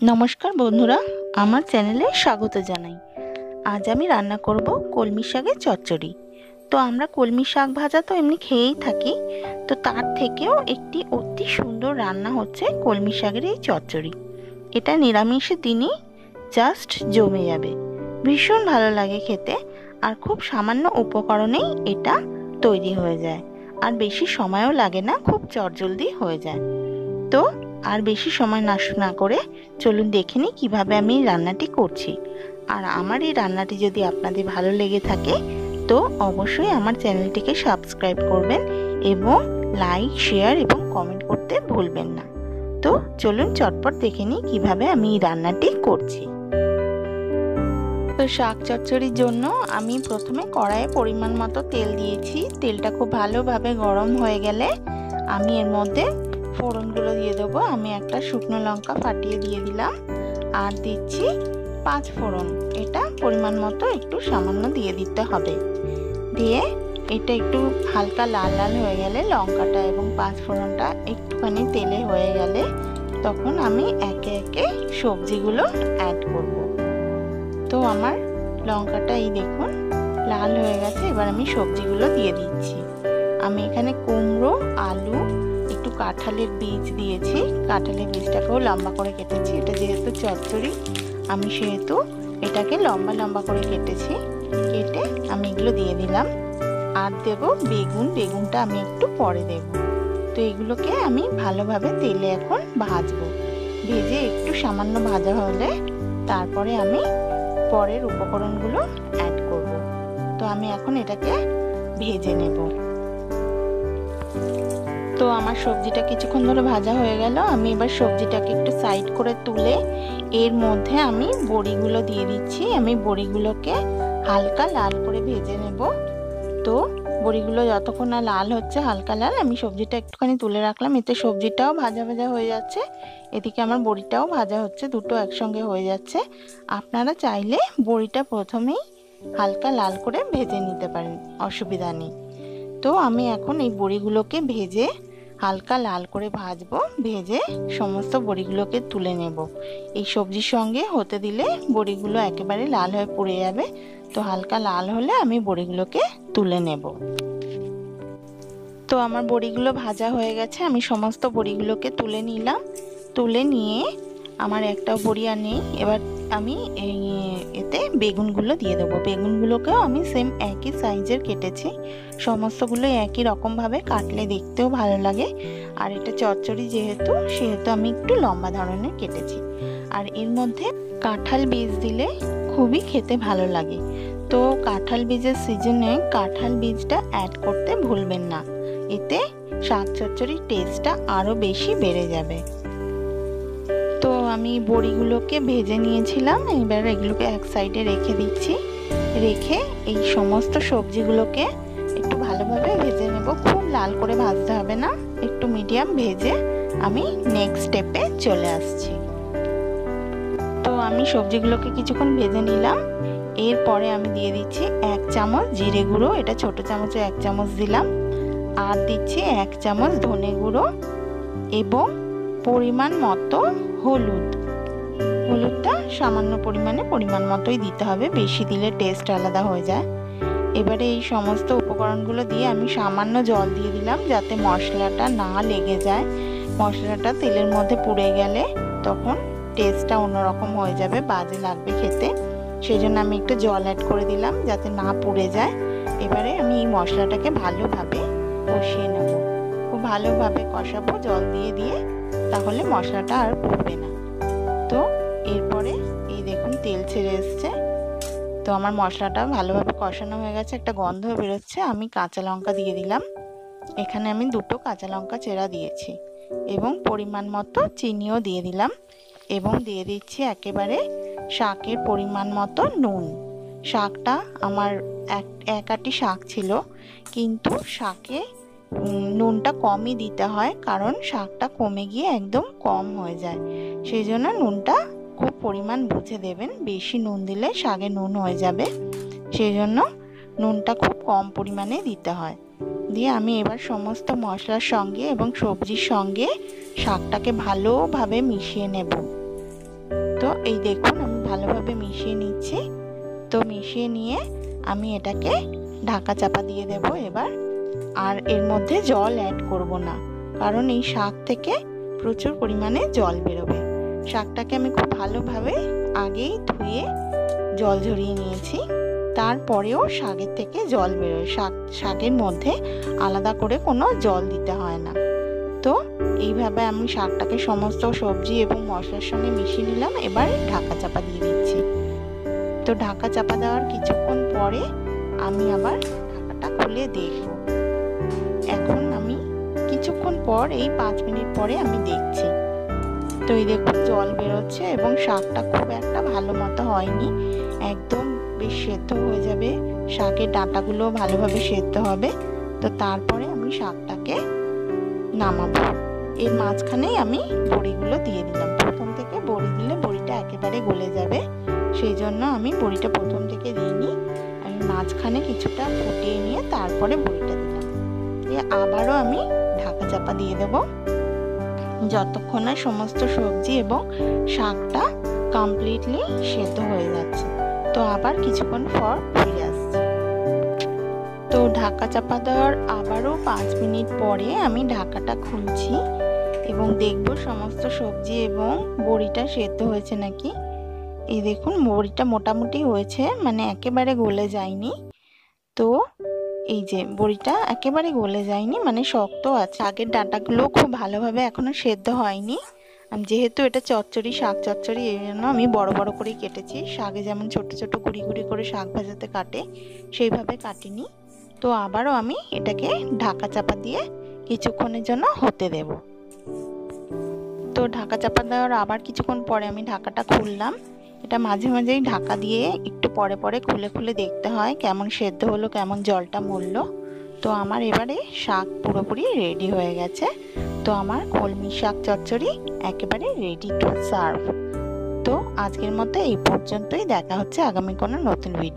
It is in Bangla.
নমস্কার বন্ধুরা, আমার চ্যানেলে স্বাগত জানাই। আজ আমি রান্না করব কলমি শাকের চচ্চড়ি। তো আমরা কলমি শাক ভাজা তো এমনি খেয়েই থাকি, তো তার থেকেও একটি অতি সুন্দর রান্না হচ্ছে কলমি শাকের এই চচ্চড়ি। এটা নিরামিষের দিনই জাস্ট জমে যাবে। ভীষণ ভালো লাগে খেতে, আর খুব সামান্য উপকরণেই এটা তৈরি হয়ে যায়। আর বেশি সময়ও লাগে না, খুব চটজলদি হয়ে যায়। তো আর বেশি সময় নষ্ট না করে চলুন দেখে নিই কীভাবে আমি রান্নাটি করছি। আর আমার এই রান্নাটি যদি আপনাদের ভালো লেগে থাকে, তো অবশ্যই আমার চ্যানেলটিকে সাবস্ক্রাইব করবেন এবং লাইক, শেয়ার এবং কমেন্ট করতে ভুলবেন না। তো চলুন চটপট দেখে নিই কীভাবে আমি এই রান্নাটি করছি। তো শাক চচ্চড়ির জন্য আমি প্রথমে কড়াইয়ে পরিমাণ মতো তেল দিয়েছি। তেলটা খুব ভালোভাবে গরম হয়ে গেলে আমি এর মধ্যে ফোড়নগুলো দিয়ে দেবো। আমি একটা শুকনো লঙ্কা ফাটিয়ে দিয়ে দিলাম। আর দিচ্ছি পাঁচ ফোড়ন। এটা পরিমাণ মতো একটু সামান্য দিয়ে দিতে হবে। দিয়ে এটা একটু হালকা লাল লাল হয়ে গেলে লঙ্কাটা এবং পাঁচ ফোড়নটা একটুখানি তেলে হয়ে গেলে তখন আমি একে একে সবজিগুলো অ্যাড করব। তো আমার লঙ্কাটা এই দেখুন লাল হয়ে গেছে। এবার আমি সবজিগুলো দিয়ে দিচ্ছি। আমি এখানে কুমড়ো, আলু কাঁঠালের বীজ দিয়েছি। কাঁঠালের বীজটাকেও লম্বা করে কেটেছি। এটা যেহেতু চচ্চড়ি, আমি সেহেতু এটাকে লম্বা লম্বা করে কেটেছি। কেটে আমি এগুলো দিয়ে দিলাম। আর দেব বেগুন। বেগুনটা আমি একটু পরে দেব। তো এগুলোকে আমি ভালোভাবে তেলে এখন ভাজবো। ভেজে একটু সামান্য ভাজা হলে তারপরে আমি পরের উপকরণগুলো অ্যাড করব। তো আমি এখন এটাকে ভেজে নেব। তো আমার সবজিটা কিছুক্ষণ ধরে ভাজা হয়ে গেল। আমি এবার সবজিটাকে একটু সাইড করে তুলে এর মধ্যে আমি বড়িগুলো দিয়ে দিচ্ছি। আমি বড়িগুলোকে হালকা লাল করে ভেজে নেব। তো বড়িগুলো যতক্ষণ না লাল হচ্ছে, হালকা লাল, আমি সবজিটা একটুখানি তুলে রাখলাম। এতে সবজিটাও ভাজা ভাজা হয়ে যাচ্ছে। এদিকে আমার বড়িটাও ভাজা হচ্ছে, দুটো একসঙ্গে হয়ে যাচ্ছে। আপনারা চাইলে বড়িটা প্রথমেই হালকা লাল করে ভেজে নিতে পারেন, অসুবিধা নেই। তো আমি এখন এই বড়িগুলোকে ভেজে হালকা লাল করে ভাজবো, ভেজে সমস্ত বড়িগুলোকে তুলে নেব। এই সবজির সঙ্গে হতে দিলে বড়িগুলো একেবারে লাল হয়ে পুড়ে যাবে। তো হালকা লাল হলে আমি বড়িগুলোকে তুলে নেব। তো আমার বড়িগুলো ভাজা হয়ে গেছে, আমি সমস্ত বড়িগুলোকে তুলে নিলাম। তুলে নিয়ে আমার একটা বড়ি আর নেই। এবার আমি এতে বেগুনগুলো দিয়ে দেবো। বেগুনগুলোকেও আমি সেম একই সাইজের কেটেছি। সমস্তগুলো একই রকমভাবে কাটলে দেখতেও ভালো লাগে। আর এটা চচ্চড়ি যেহেতু, সেহেতু আমি একটু লম্বা ধরনের কেটেছি। আর এর মধ্যে কাঁঠাল বীজ দিলে খুবই খেতে ভালো লাগে। তো কাঁঠাল বীজের সিজনে কাঁঠাল বীজটা অ্যাড করতে ভুলবেন না। এতে শাক চচ্চড়ির টেস্টটা আরও বেশি বেড়ে যাবে। তো আমি বড়িগুলোকে ভেজে নিয়েছিলাম। এবার এগুলোকে এক সাইডে রেখে দিচ্ছি। রেখে এই সমস্ত সবজিগুলোকে একটু ভালোভাবে ভেজে নেব। খুব লাল করে ভাজতে হবে না। একটু মিডিয়াম ভেজে আমি নেক্সট স্টেপে চলে আসছি। তো আমি সবজিগুলোকে কিছুক্ষণ ভেজে নিলাম। এরপরে আমি দিয়ে দিচ্ছি এক চামচ জিরে গুঁড়ো। এটা ছোট চামচে এক চামচ দিলাম। আর দিচ্ছি এক চামচ ধনে গুঁড়ো। এবং পরিমাণ মতো হলুদ। হলুদটা সামান্য পরিমাণে পরিমাণ মতোই দিতে হবে, বেশি দিলে টেস্ট আলাদা হয়ে যায়। এবারে এই সমস্ত উপকরণগুলো দিয়ে আমি সামান্য জল দিয়ে দিলাম যাতে মশলাটা না লেগে যায়। মশলাটা তেলের মধ্যে পুড়ে গেলে তখন টেস্টটা অন্যরকম হয়ে যাবে, বাজে লাগবে খেতে। সেই জন্য আমি একটু জল অ্যাড করে দিলাম যাতে না পুড়ে যায়। এবারে আমি এই মশলাটাকে ভালোভাবে কষিয়ে নেব। খুব ভালোভাবে কষাবো, জল দিয়ে দিয়ে তাহলে মশলাটা আর পড়বে না। তো এরপরে এই দেখুন তেল ছেড়ে এসছে। তো আমার মশলাটা ভালোভাবে কষানো হয়ে গেছে, একটা গন্ধ বেরোচ্ছে, আমি কাঁচা লঙ্কা দিয়ে দিলাম। এখানে আমি দুটো কাঁচা লঙ্কা চেরা দিয়েছি এবং পরিমাণ মতো চিনিও দিয়ে দিলাম এবং দিয়ে দিচ্ছি একেবারে শাকের পরিমাণ মতো নুন। শাকটা আমার এক এক আটি শাক ছিল, কিন্তু শাকে নুনটা কমই দিতে হয়, কারণ শাকটা কমে গিয়ে একদম কম হয়ে যায়। সেই জন্য নুনটা খুব পরিমাণ বুঝে দেবেন, বেশি নুন দিলে শাকে নুন হয়ে যাবে। সেই জন্য নুনটা খুব কম পরিমাণে দিতে হয়। দিয়ে আমি এবার সমস্ত মশলার সঙ্গে এবং সবজির সঙ্গে শাকটাকে ভালোভাবে মিশিয়ে নেব। তো এই দেখুন, আমি ভালোভাবে মিশিয়ে নিচ্ছি। তো মিশিয়ে নিয়ে আমি এটাকে ঢাকা চাপা দিয়ে দেব। এবার আর এর মধ্যে জল অ্যাড করব না, কারণ এই শাক থেকে প্রচুর পরিমাণে জল বেরোবে। শাকটাকে আমি খুব ভালোভাবে আগেই ধুয়ে জল ঝরিয়ে নিয়েছি, তারপরেও শাকের থেকে জল বেরোয়। শাক, শাকের মধ্যে আলাদা করে কোনো জল দিতে হয় না। তো এইভাবে আমি শাকটাকে সমস্ত সবজি এবং মশলার সঙ্গে মিশিয়ে নিলাম, এবার ঢাকা চাপা দিয়ে দিচ্ছি। তো ঢাকা চাপা দেওয়ার কিছুক্ষণ পরে আমি আবার ঢাকাটা খুলে দেখব। এখন আমি কিছুক্ষণ পর, এই পাঁচ মিনিট পরে আমি দেখছি। তো এই দেখুন, জল বেরোচ্ছে এবং শাকটা খুব একটা ভালো মতো হয়নি। একদম বেশ সেদ্ধ হয়ে যাবে। শাকের ডাঁটাগুলো ভালোভাবে সেদ্ধ হবে। তো তারপরে আমি শাকটাকে নামাবো। এর মাঝখানেই আমি বড়িগুলো দিয়ে দিলাম। প্রথম থেকে বড়ি দিলে বড়িটা একেবারে গলে যাবে। সেই জন্য আমি বড়িটা প্রথম থেকে দিইনি। আমি মাঝখানে কিছুটা ফুটিয়ে নিয়ে তারপরে বড়িটা দিলাম। দিয়ে আবারও আমি ঢাকা চাপা দিয়ে দেব। যতক্ষণ না সমস্ত সবজি এবং শাকটা কমপ্লিটলি সেদ্ধ হয়ে যাচ্ছে, তো আবার কিছুক্ষণ পর ফিরে আসছি। তো ঢাকা চাপা দেওয়ার আবারও পাঁচ মিনিট পরে আমি ঢাকাটা খুলছি এবং দেখব সমস্ত সবজি এবং বড়িটা সেদ্ধ হয়েছে নাকি। এই দেখুন, বড়িটা মোটামুটি হয়েছে মানে একেবারে গলে যায়নি। তো এই যে বড়িটা একেবারে গলে যায়নি মানে শক্ত আছে। আগের ডাটাগুলো খুব ভালোভাবে এখনও সেদ্ধ হয়নি। যেহেতু এটা চচ্চড়ি, শাক চচ্চড়ি, এই জন্য আমি বড় বড় করেই কেটেছি। শাকে যেমন ছোট ছোট গুড়ি গুড়ি করে শাক ভাজাতে কাটে, সেইভাবে কাটিনি। তো আবারও আমি এটাকে ঢাকা চাপা দিয়ে কিছুক্ষণের জন্য হতে দেব। তো ঢাকা চাপা দেওয়ার আবার কিছুক্ষণ পরে আমি ঢাকাটা খুললাম। এটা মাঝে মাঝেই ঢাকা দিয়ে একটু পরে পরে খুলে খুলে দেখতে হয় কেমন সেদ্ধ হলো, কেমন জলটা মরলো। তো আমার এবারে শাক পুরোপুরি রেডি হয়ে গেছে। তো আমার কলমি শাক চচ্চড়ি একেবারে রেডি টু সার্ভ তো আজকের মতো এই পর্যন্তই, দেখা হচ্ছে আগামী কোনো নতুন ভিডিও